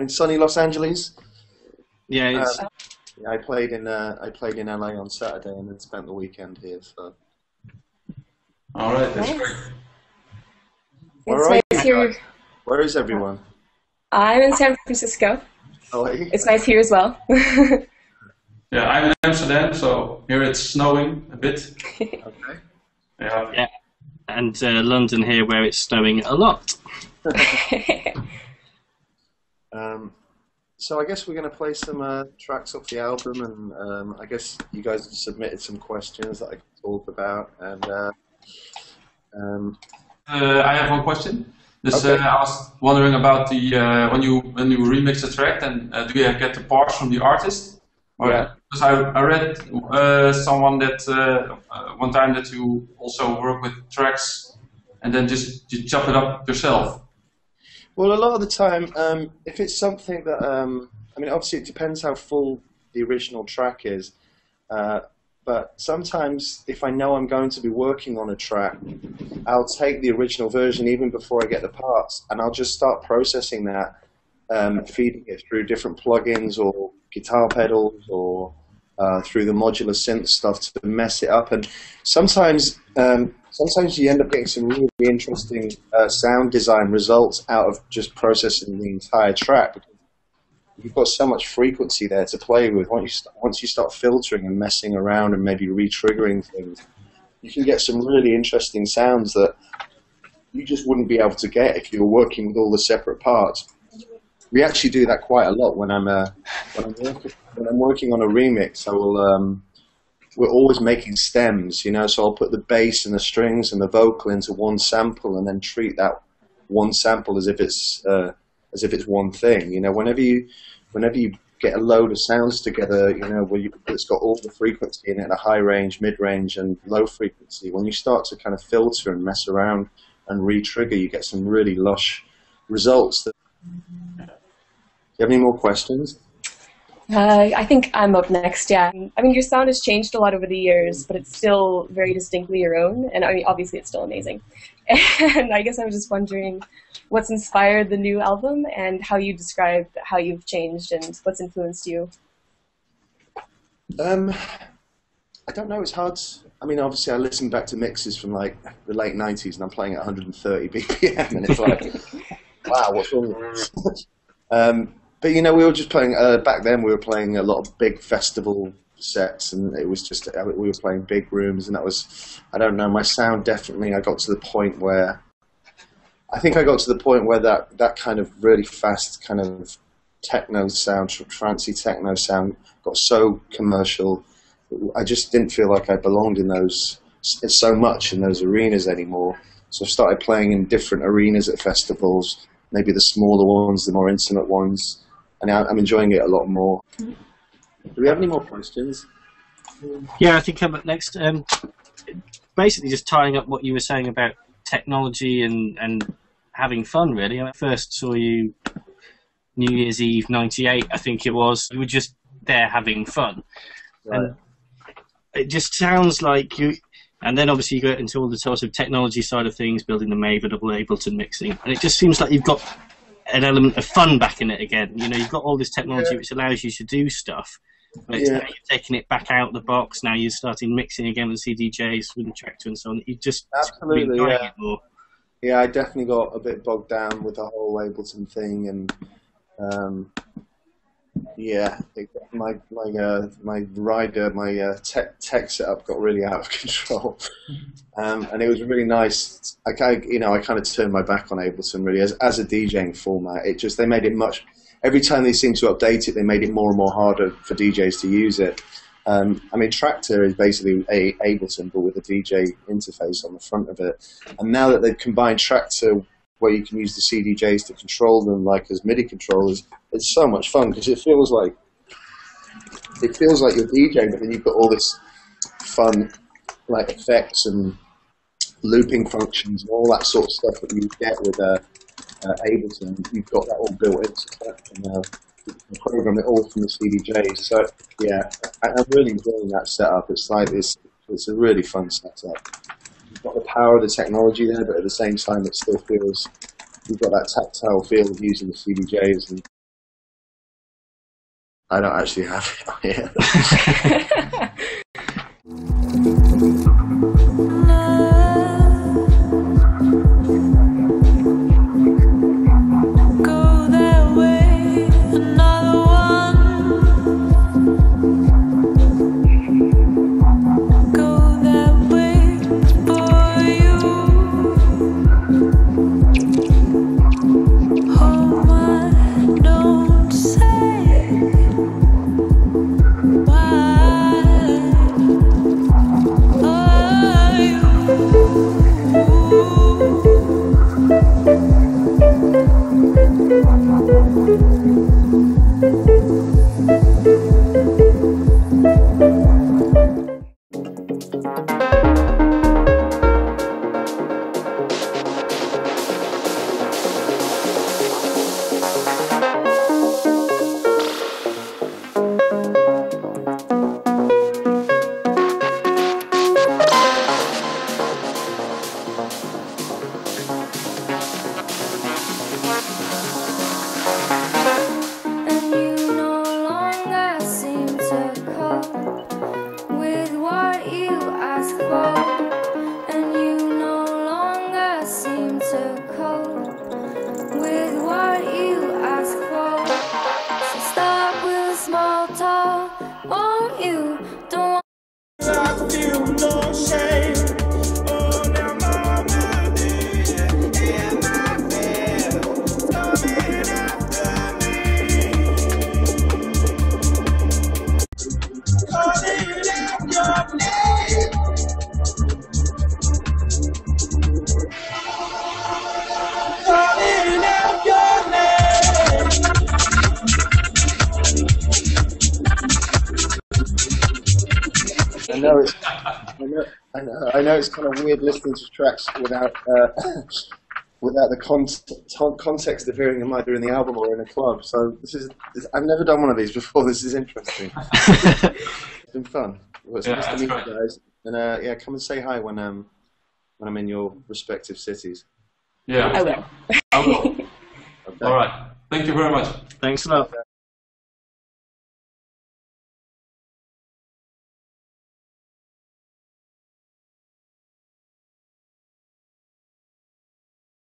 in sunny Los Angeles. Yeah, it's, Uh, yeah, I played in uh, I played in LA on Saturday and then spent the weekend here. So All right, that's Nice. great. All It's right. nice here. where is everyone? I'm in San Francisco. LA. It's nice here as well. Yeah, I'm in Amsterdam, so here it's snowing a bit. Okay. Yeah. Yeah. and uh, London here where it's snowing a lot. Um, so I guess we're going to play some uh, tracks off the album, and um, I guess you guys have submitted some questions that I can talk about. And uh, um, Uh, I have one question. Just, Okay. uh, I was wondering about the uh, when you when you remix a track, then uh, do you get the parts from the artist? Or, Yeah. Because I, I read uh, someone that one time that you also work with tracks, and then just you chop it up yourself. Well, a lot of the time, um, if it's something that um, I mean, obviously it depends how full the original track is. Uh, but sometimes, if I know I'm going to be working on a track, I'll take the original version even before I get the parts, and I'll just start processing that, um, feeding it through different plugins or guitar pedals or uh, through the modular synth stuff to mess it up. And sometimes, um, sometimes you end up getting some really interesting uh, sound design results out of just processing the entire track. You've got so much frequency there to play with. Once you st- once you start filtering and messing around and maybe re-triggering things, you can get some really interesting sounds that you just wouldn't be able to get if you were working with all the separate parts. We actually do that quite a lot when I'm uh, when I'm working when I'm working on a remix. I will um, we're always making stems, you know. So I'll put the bass and the strings and the vocal into one sample, and then treat that one sample as if it's uh, as if it's one thing. You know, whenever you whenever you get a load of sounds together, you know, where you, it's got all the frequency in it, a high range, mid range, and low frequency. When you start to kind of filter and mess around and re-trigger, you get some really lush results. That... Do you have any more questions? Uh, I think I'm up next, yeah. I mean, your sound has changed a lot over the years, but it's still very distinctly your own, and I mean, obviously it's still amazing. And I guess I was just wondering what's inspired the new album and how you describe how you've changed and what's influenced you. Um, I don't know. It's hard. I mean, obviously, I listen back to mixes from like the late '90s, and I'm playing at 130 BPM, and it's like, wow, what's wrong with this? um, but you know, we were just playing. Uh, back then, we were playing a lot of big festival sets, and it was just uh, we were playing big rooms, and that was, I don't know, my sound definitely. I got to the point where, I think I got to the point where that that kind of really fast kind of techno sound, trancy techno sound, got so commercial. I just didn't feel like I belonged in those so much in those arenas anymore. So I started playing in different arenas at festivals, maybe the smaller ones, the more intimate ones, and I'm enjoying it a lot more. Do we have any more questions? Yeah, I think I'm up next. Um, basically, just tying up what you were saying about technology and, and having fun, really. I first saw you New Year's Eve 98, I think it was. You were just there having fun. And it just sounds like you. And then obviously you go into all the sort of technology side of things, building the Maven Ableton mixing, and it just seems like you've got an element of fun back in it again. You know, you've got all this technology Yeah. which allows you to do stuff, but Yeah. now you're taking it back out of the box. Now you're starting mixing again with CDJs, with the Traktor and so on. You just Absolutely, yeah. Yeah, I definitely got a bit bogged down with the whole Ableton thing, and um, yeah, my my uh, my rider, my uh, tech tech setup got really out of control, um, and it was really nice. I kind of, you know, I kind of turned my back on Ableton really as as a DJing format. It just they made it much. Every time they seemed to update it, they made it more and more harder for DJs to use it. Um, I mean, Traktor is basically a Ableton, but with a DJ interface on the front of it. And now that they've combined Traktor, where you can use the CDJs to control them like as MIDI controllers, it's so much fun because it feels like it feels like you're DJing, but then you've got all this fun like effects and looping functions and all that sort of stuff that you get with uh, uh, Ableton. You've got that all built into. And, uh, program it all from the CDJs. So yeah, I, I'm really enjoying that setup. It's like it's it's a really fun setup got the power of the technology there, but at the same time, it still feels you've got that tactile feel of using the CDJs. And I don't actually have it on here. know it's I know, I know I know it's kind of weird listening to tracks without uh, without the con- con- context of hearing them either in the album or in a club. So this is this, I've never done one of these before. This is interesting. it's been fun. Well, it's Yeah, nice to meet great. you guys. And uh, yeah, come and say hi when um when I'm in your respective cities. Yeah. I will. I will. Okay. All right. Thank you very much. Thanks a lot.